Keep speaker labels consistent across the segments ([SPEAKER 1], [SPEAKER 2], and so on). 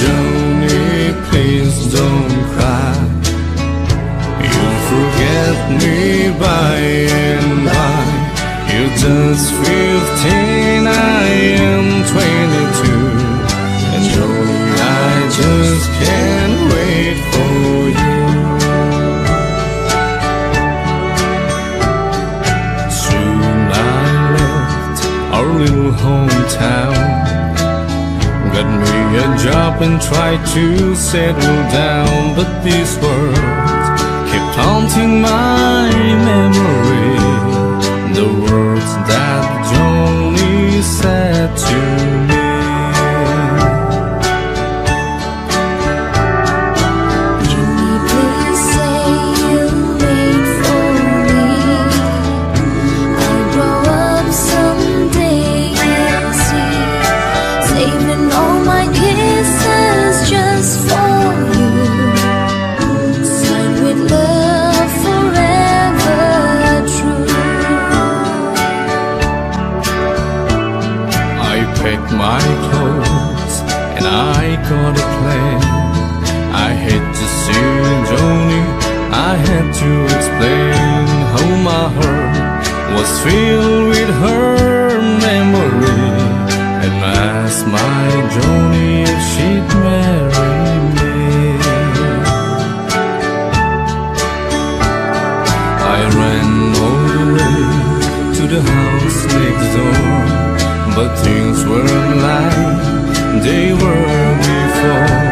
[SPEAKER 1] Johnny, please don't cry. You'll forget me by and by. You're just fifteen, I am twenty-two. And I just can't wait for you. Soon I left our little hometown. Me job and try to settle down But this world kept haunting my memory. The words that Johnny said to me I had to explain how my heart was filled with her memory and asked my Johnny if she'd marry me. I ran all the way to the house next door, but things weren't like they were before.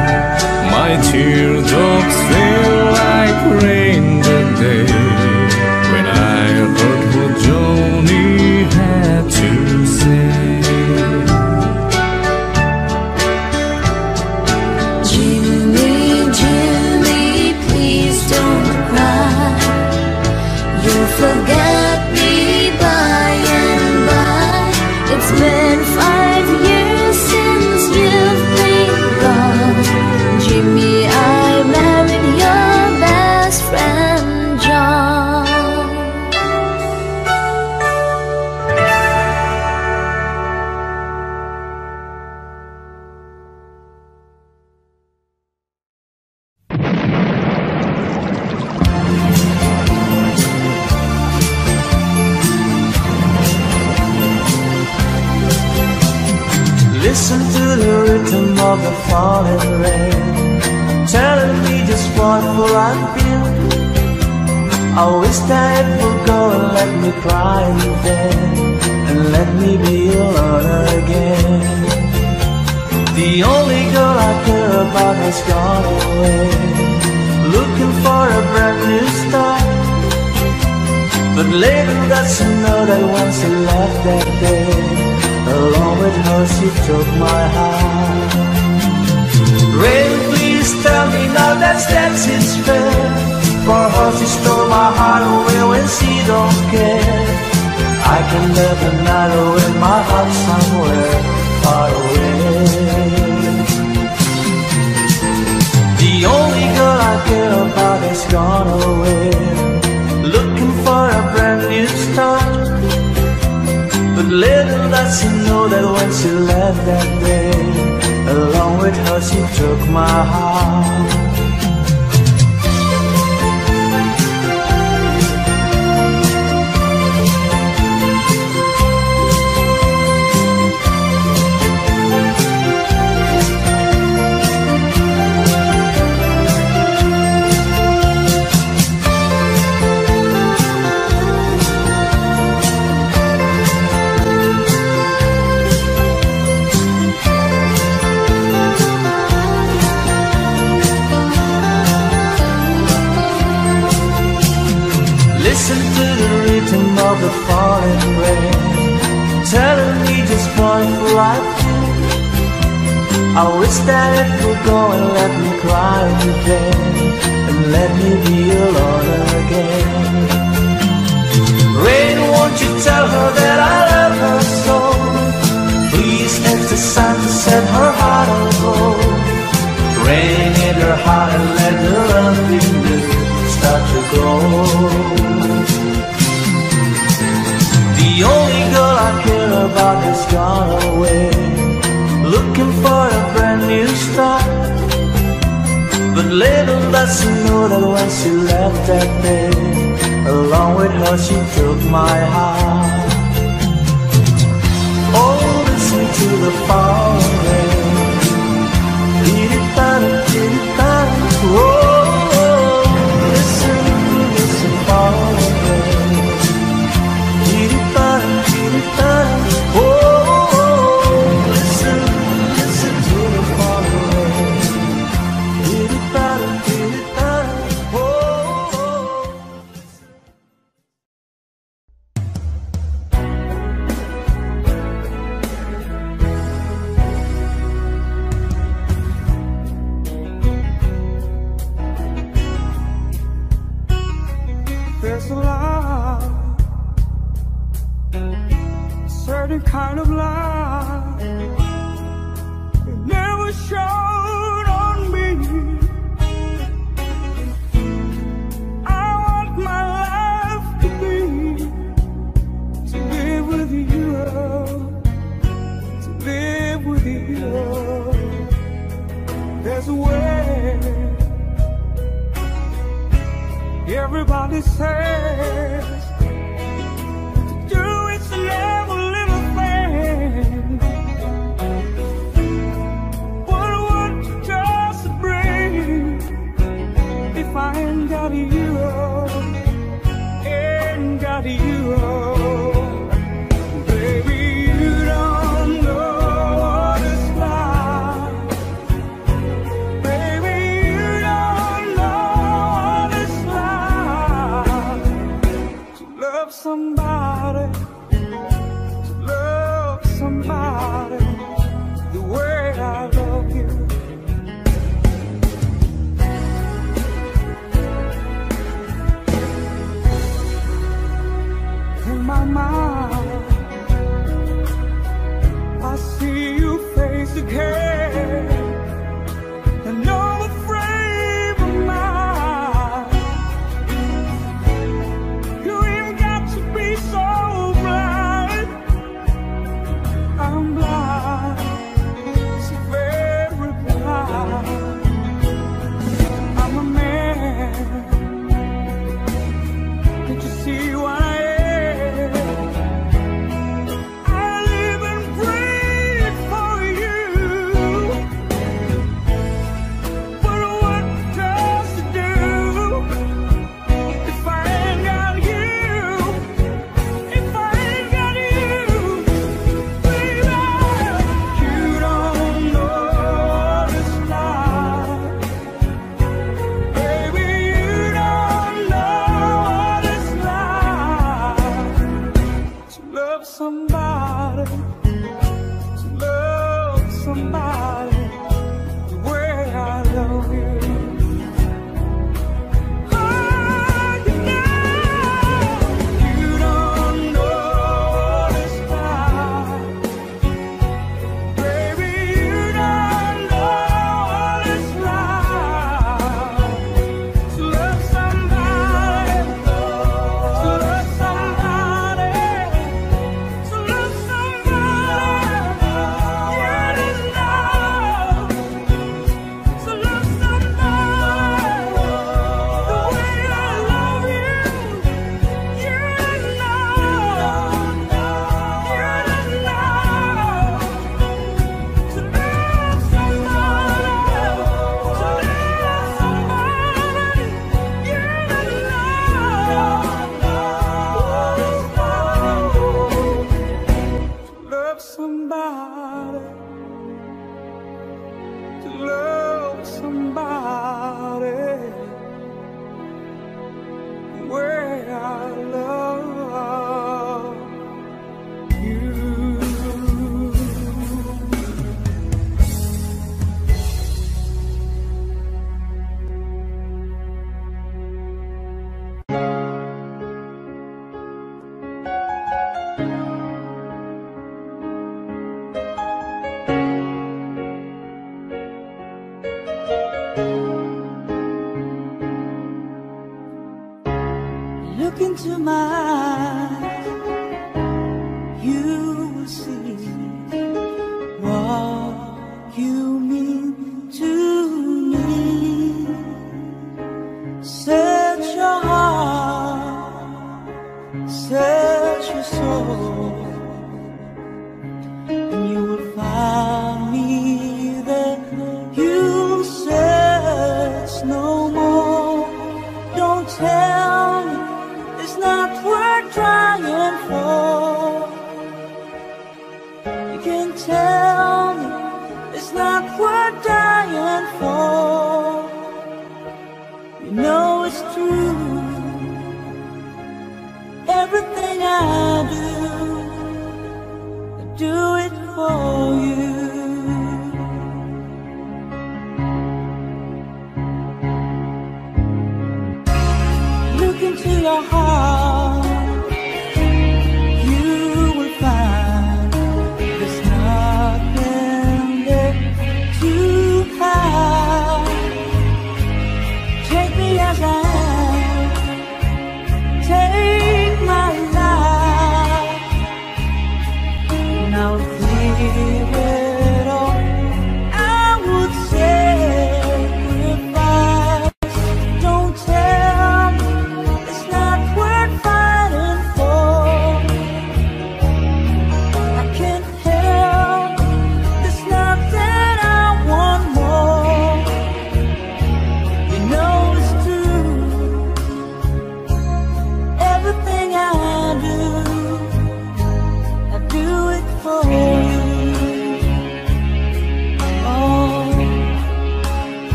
[SPEAKER 1] My teardrops fell like rain.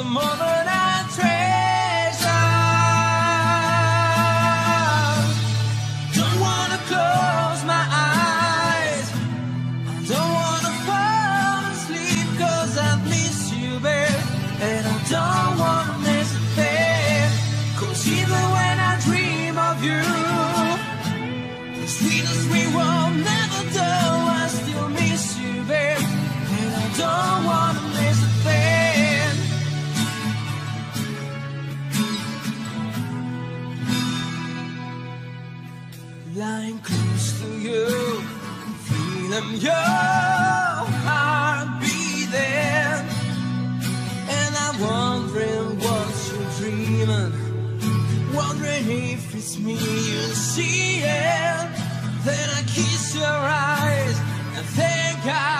[SPEAKER 2] the more than I your heart beating, and I'm wondering what you're dreaming, wondering if it's me you're seeing. Then I kiss your eyes and thank God.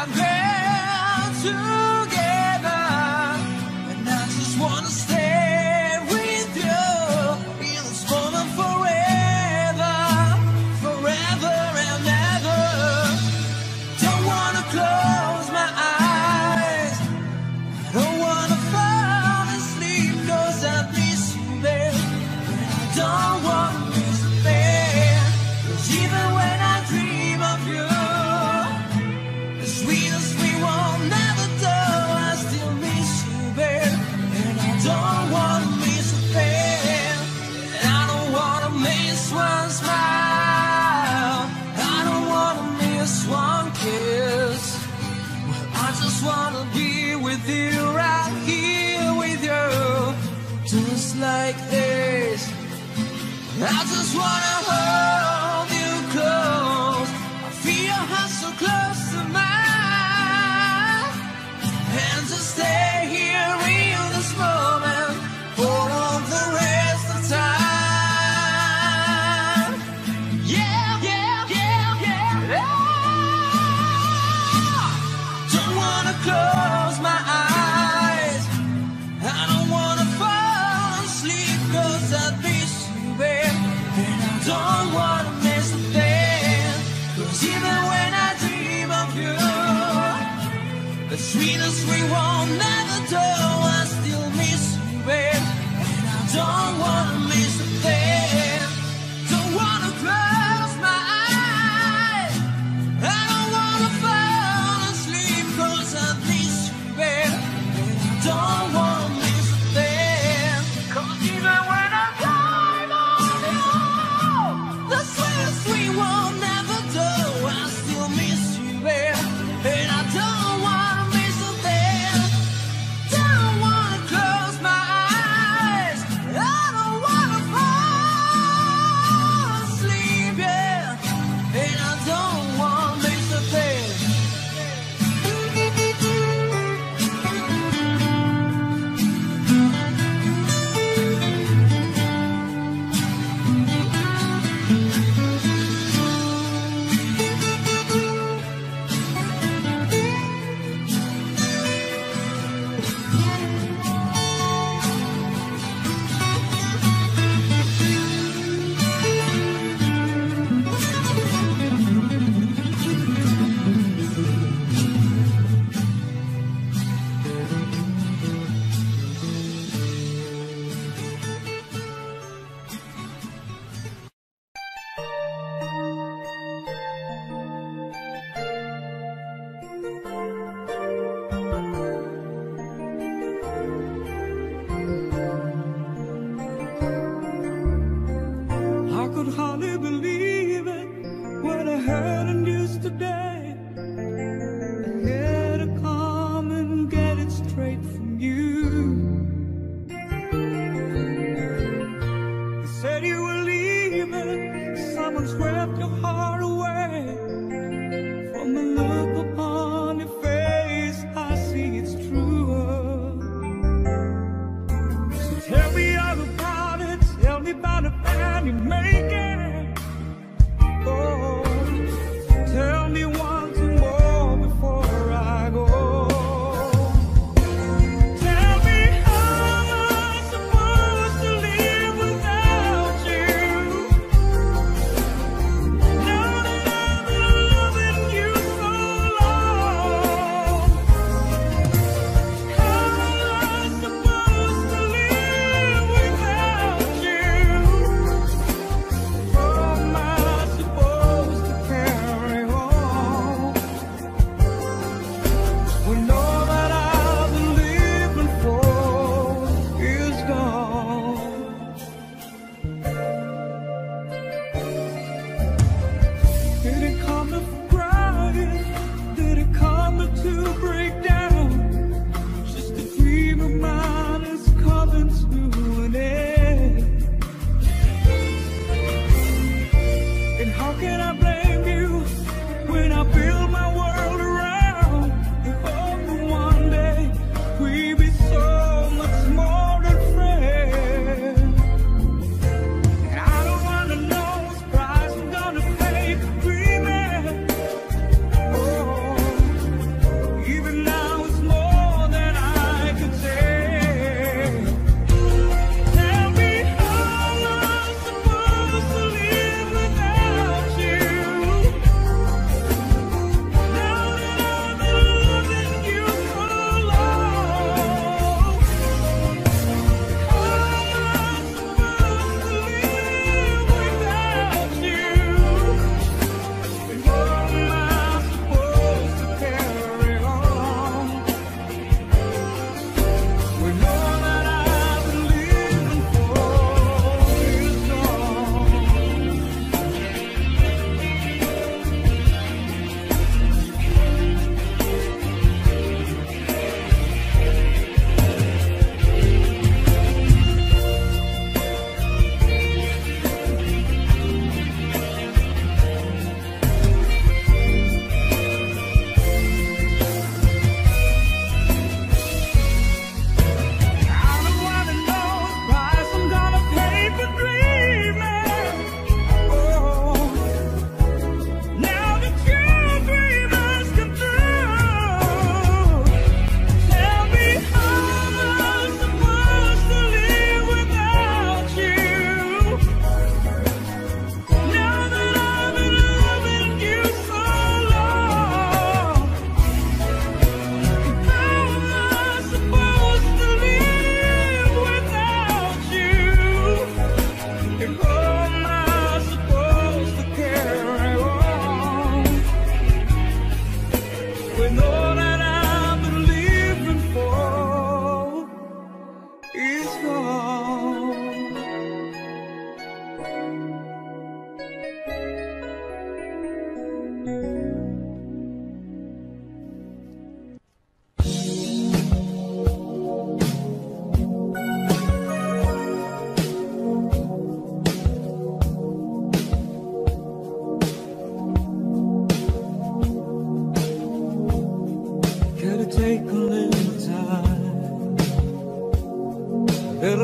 [SPEAKER 2] you make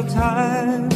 [SPEAKER 2] time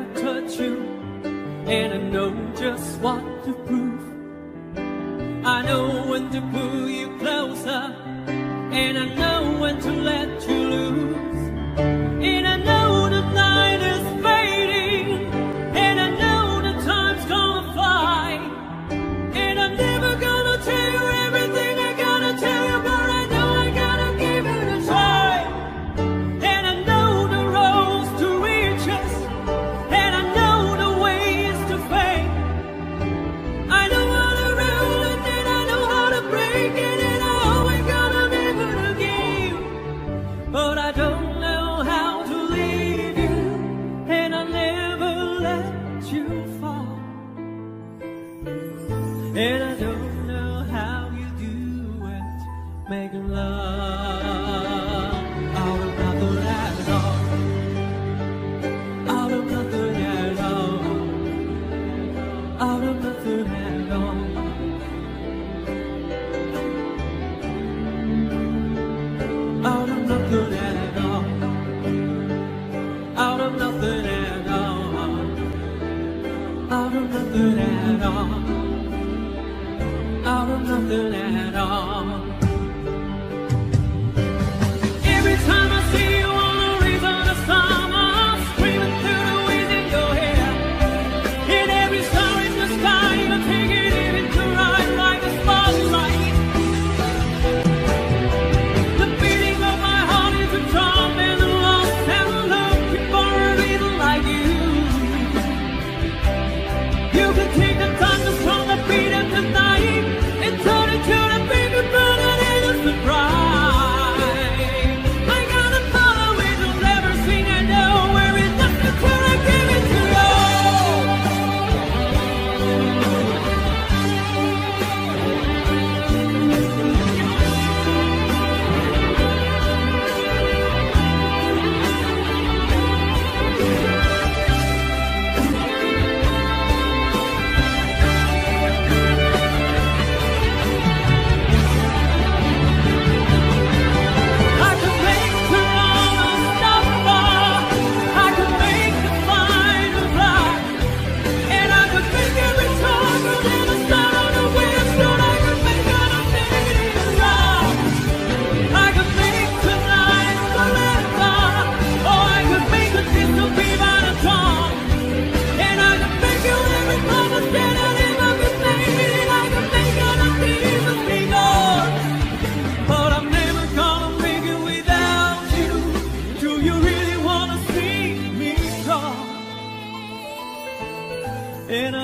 [SPEAKER 3] touch you, and I know just what to prove. I know when to pull you closer, and I know when to let you loose.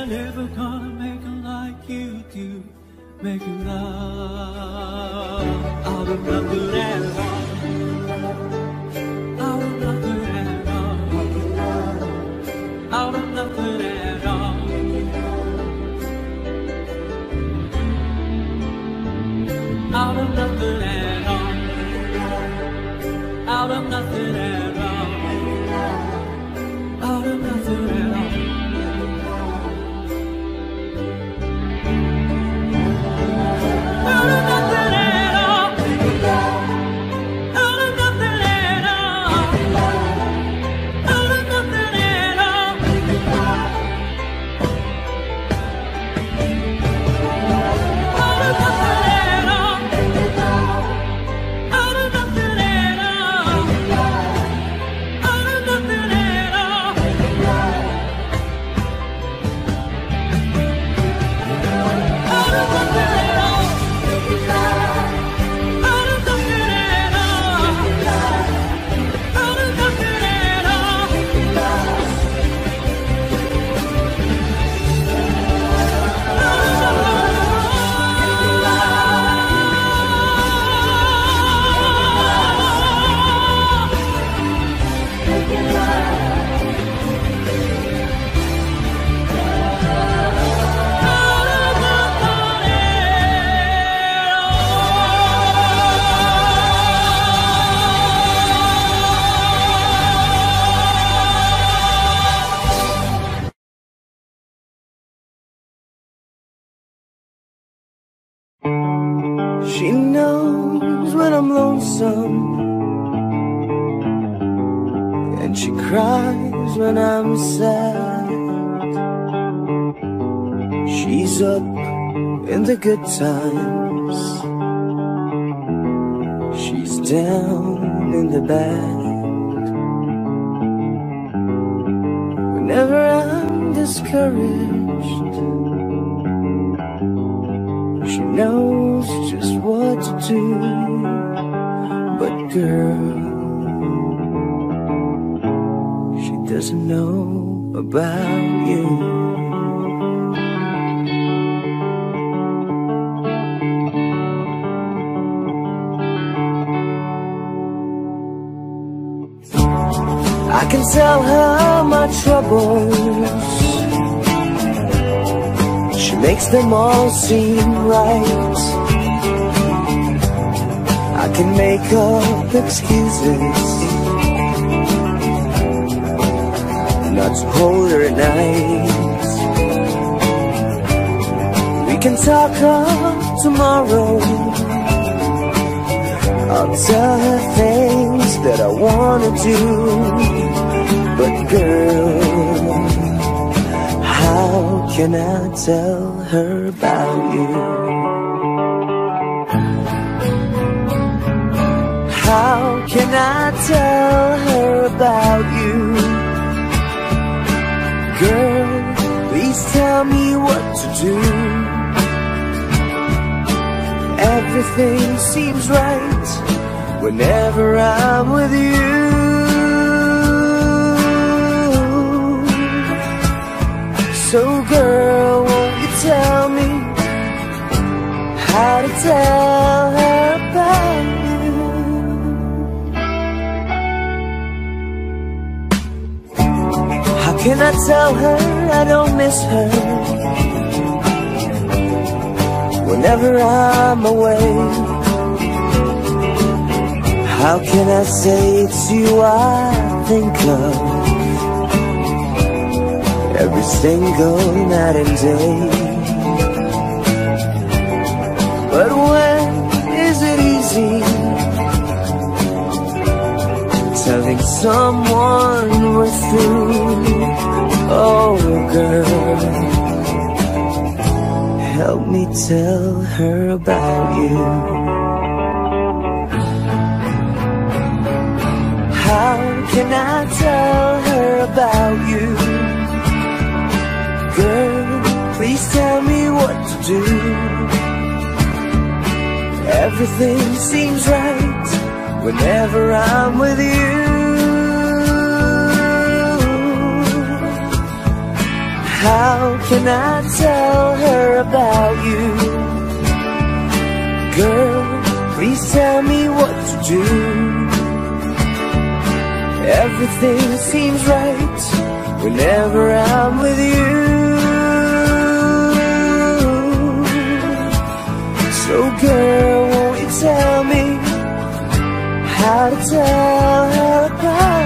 [SPEAKER 3] never gonna make it like you do, make them love. I'll remember that.
[SPEAKER 4] She knows when I'm lonesome. And she cries when I'm sad. She's up in the good times. She's down in the bad. Whenever I'm discouraged, she knows what to do. But girl, she doesn't know about you. I can tell her my troubles. She makes them all seem right. Can make up excuses not to hold at night. We can talk of tomorrow. I'll tell her things that I wanna do. But girl, how can I tell her about you? Can I tell her about you? Girl, please tell me what to do. Everything seems right whenever I'm with you. So, girl, won't you tell me how to tell her can I tell her I don't miss her? whenever I'm away. How can I say it's you I think of every single night and day? But when is it easy telling someone we're through? Oh, girl. Help me tell her about you. How can I tell her about you? Girl, please tell me what to do. Everything seems right whenever I'm with you. How can I tell her about you? Girl, please tell me what to do. Everything seems right whenever I'm with you. So, girl, won't you tell me how to tell her about